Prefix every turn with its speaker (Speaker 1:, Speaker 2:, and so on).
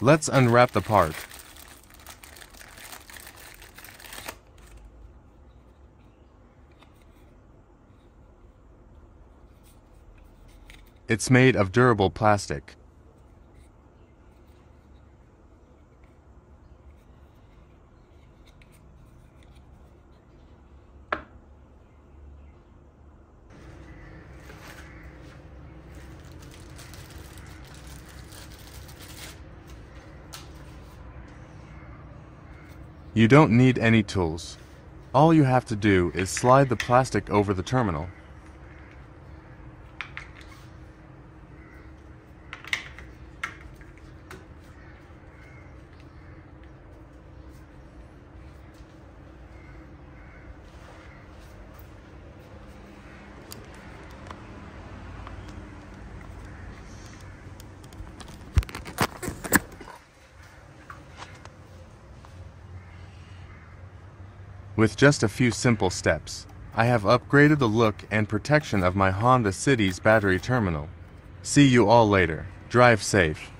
Speaker 1: Let's unwrap the part. It's made of durable plastic. You don't need any tools. All you have to do is slide the plastic over the terminal. With just a few simple steps, I have upgraded the look and protection of my Honda City's battery terminal. See you all later. Drive safe.